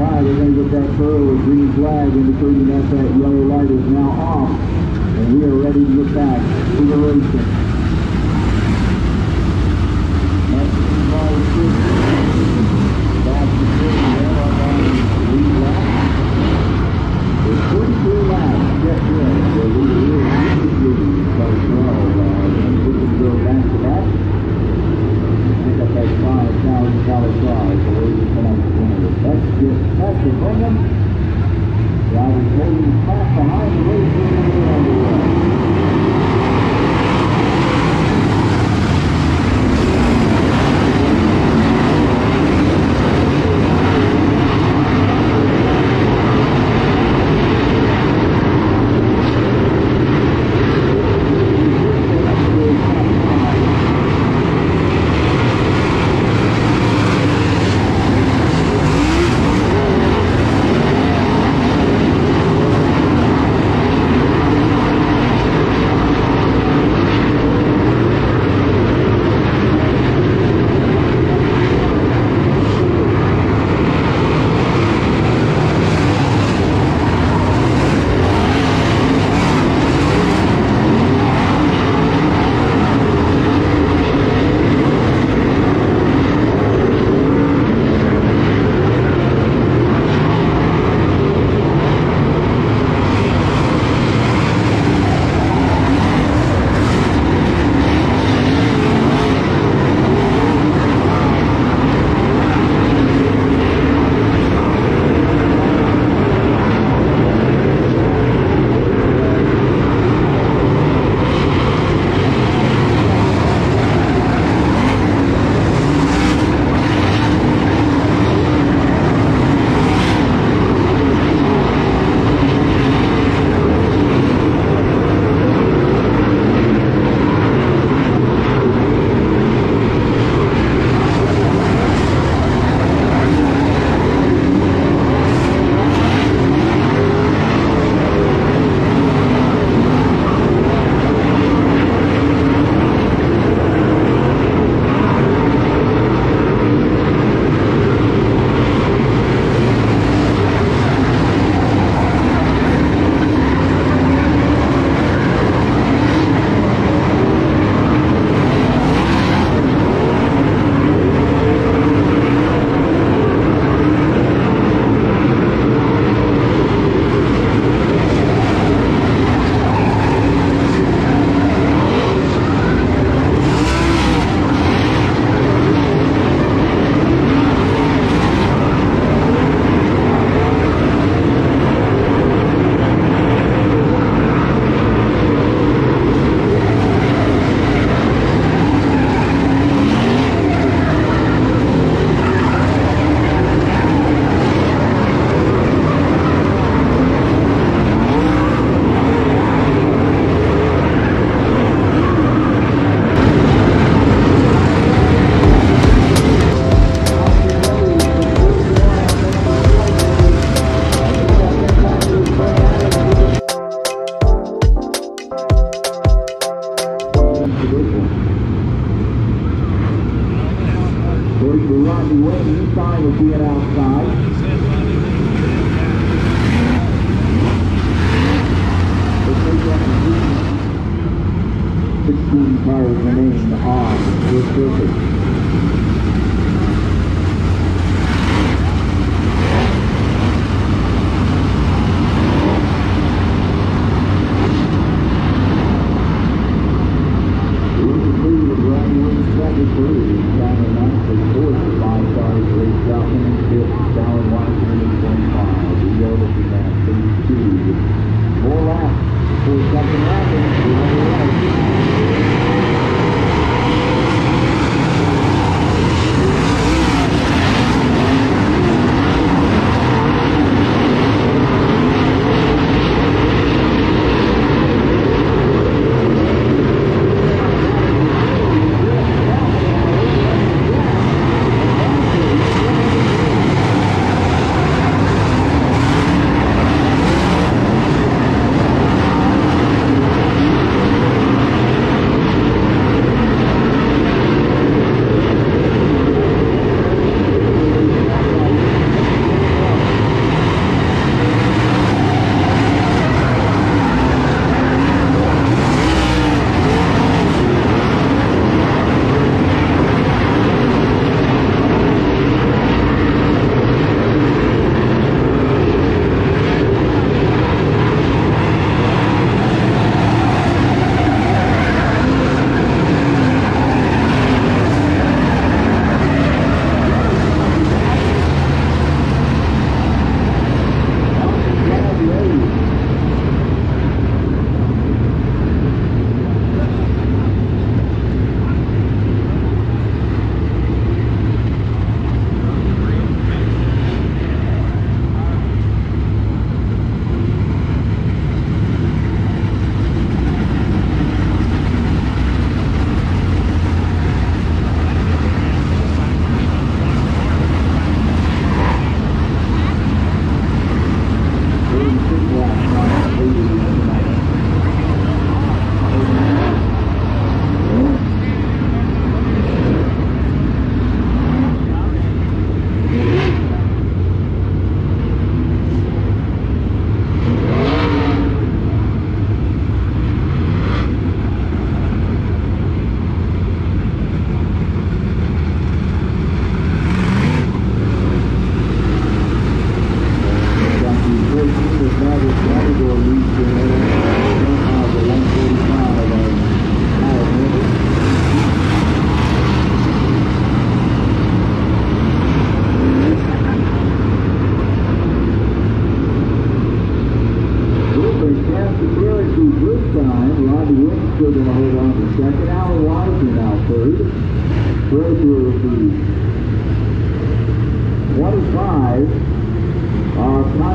by. They're going to get that purple green flag indicating that that yellow light is now off. And we are ready to get back to the race.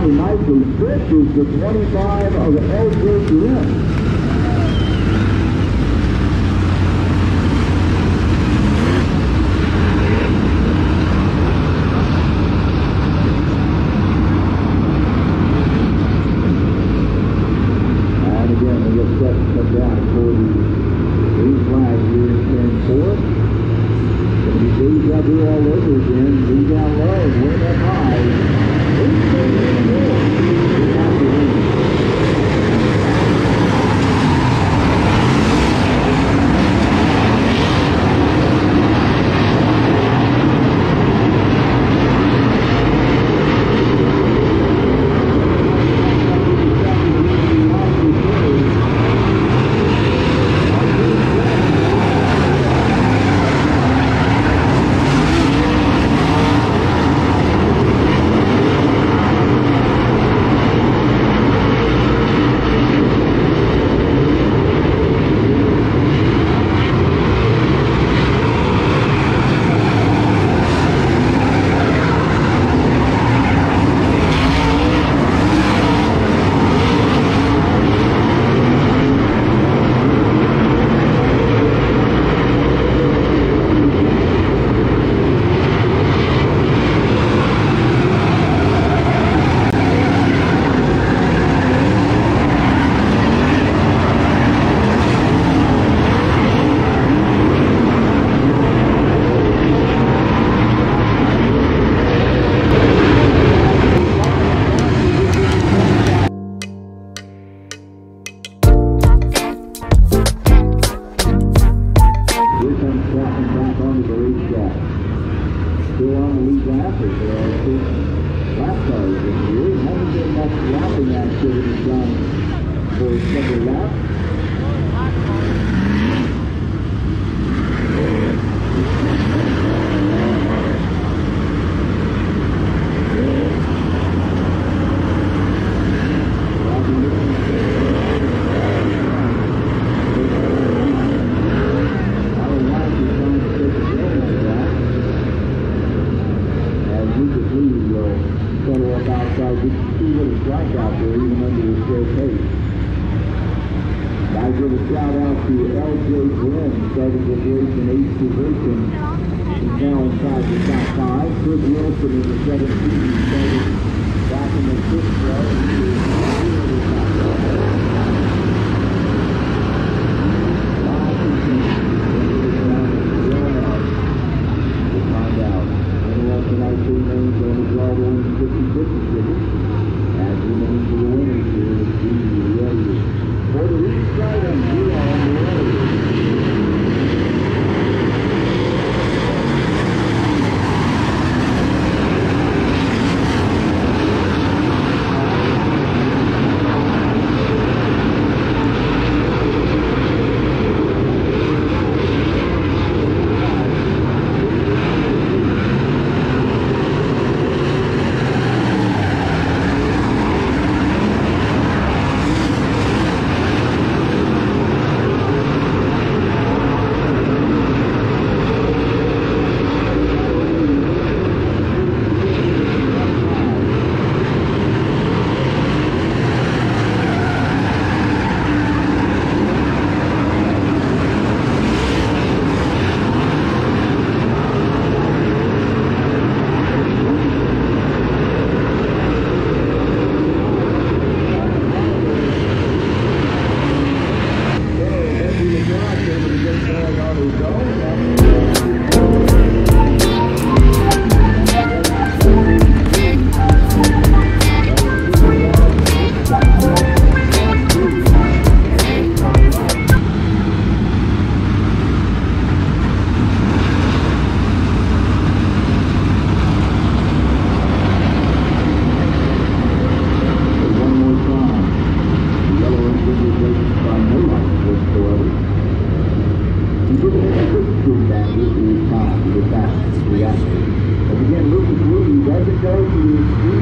Johnny Nicely. This is the 25 of Eldridge Lynn. prove that Luffy is not the best reaction. But again, Luffy, Luffy doesn't go to the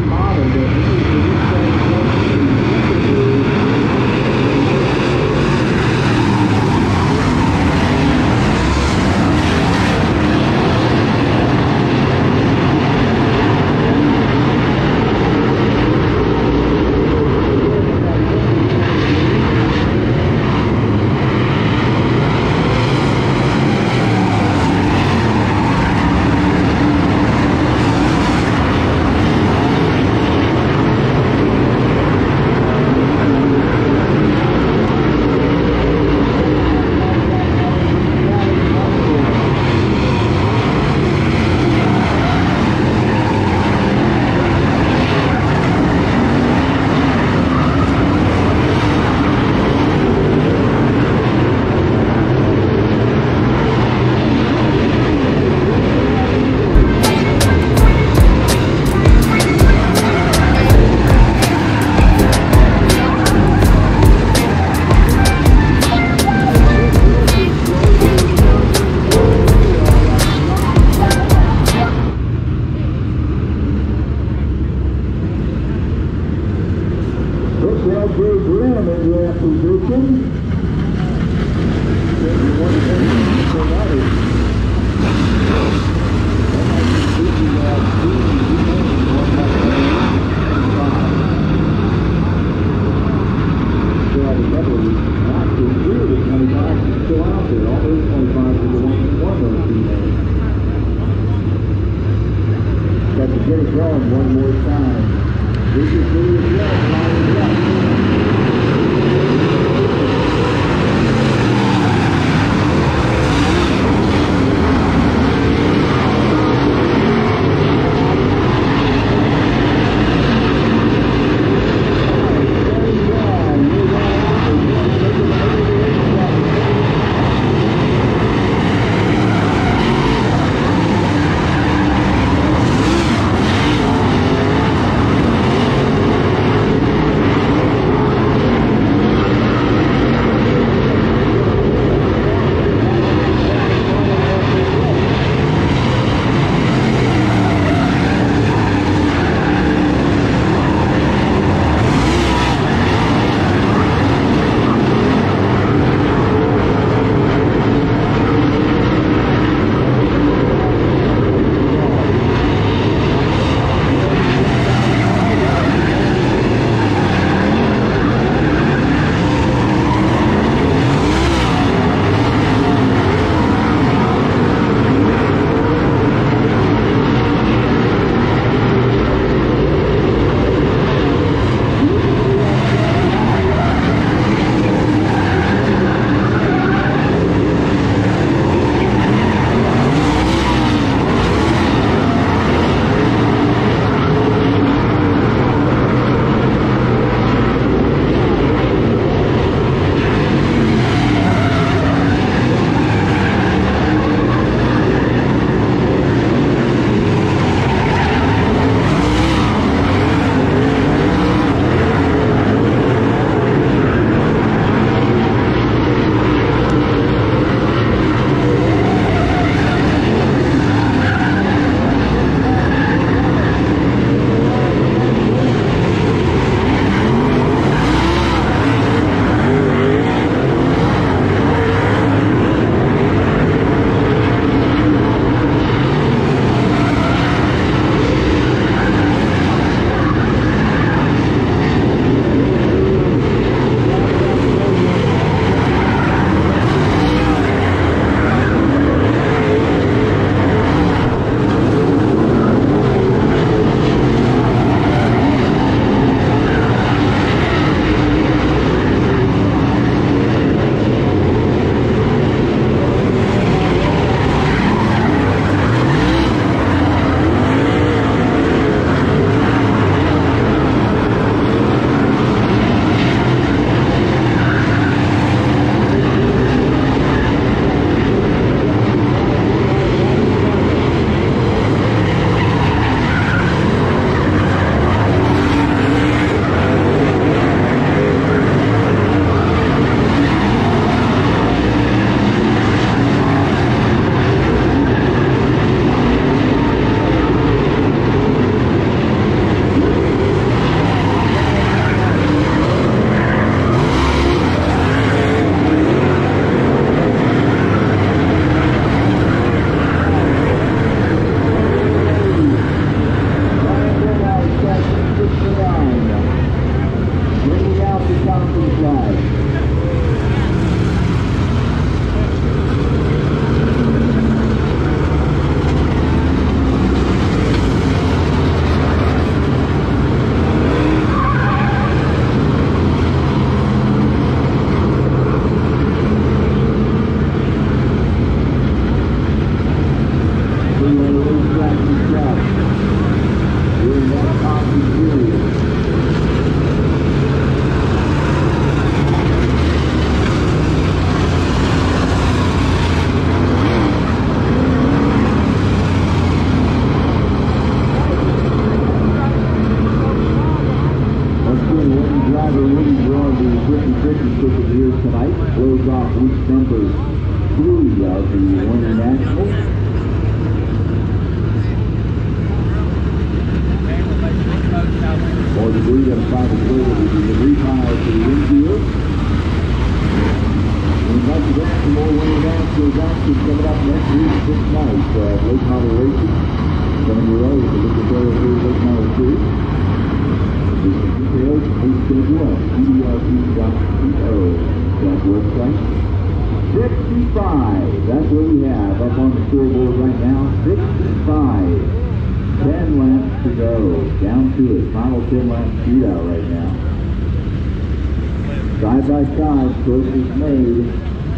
Side by side, push is made.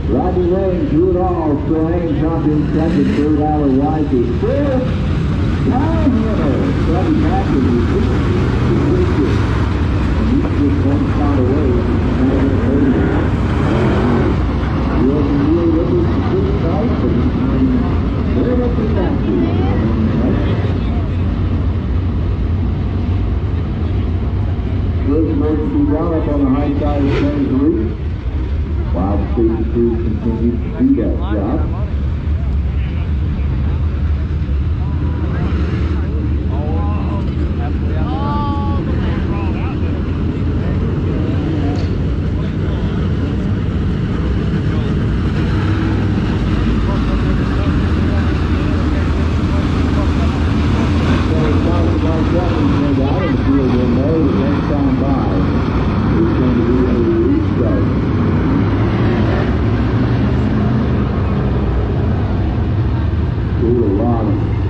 Rodney Lane through it all. Strahan chopping second. Third hour wide to fifth. Time winner. Freddie is 60 And he's just one spot away from having a He wasn't really looking much in that First emergency run up on the high side of St. Louis. While the safety crews continue to do that job.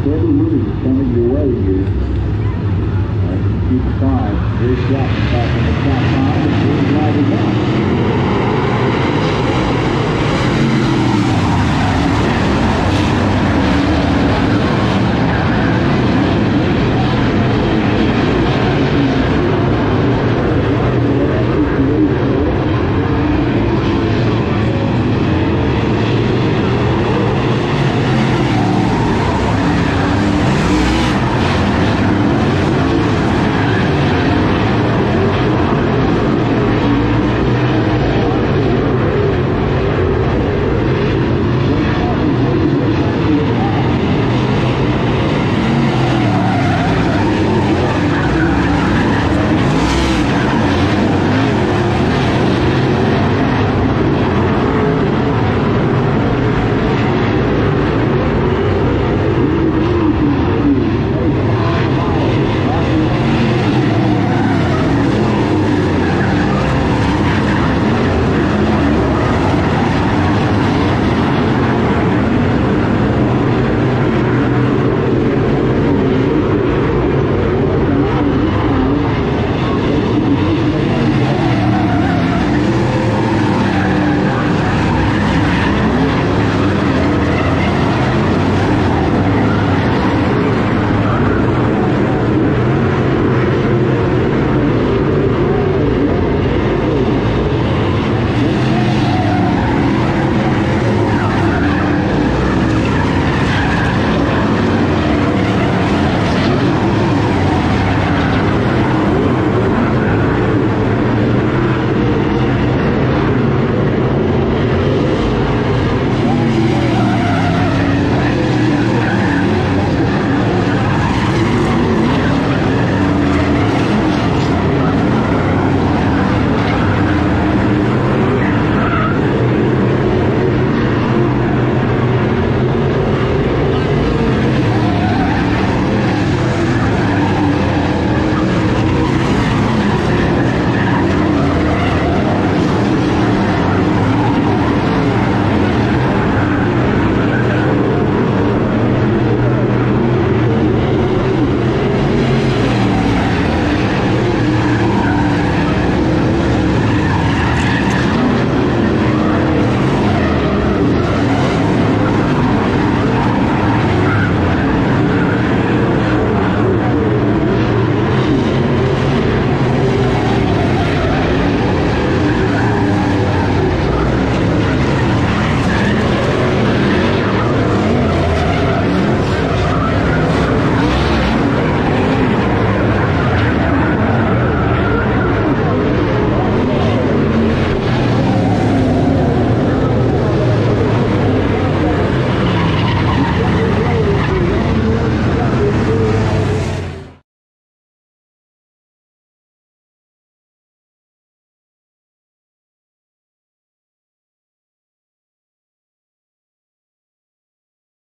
steady lead coming your way here. Uh, Keep five. Here's shot back in the top.